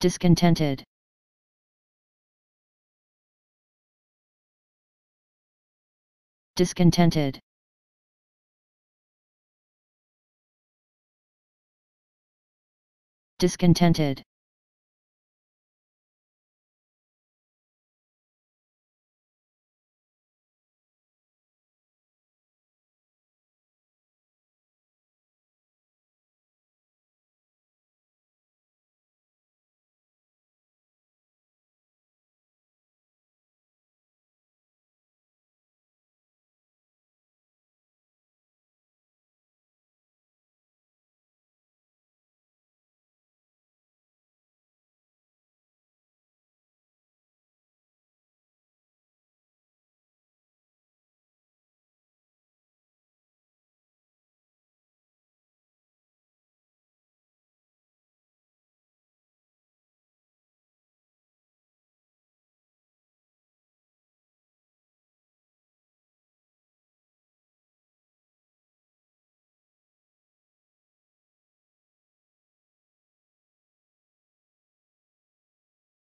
discontented. Discontented. Discontented.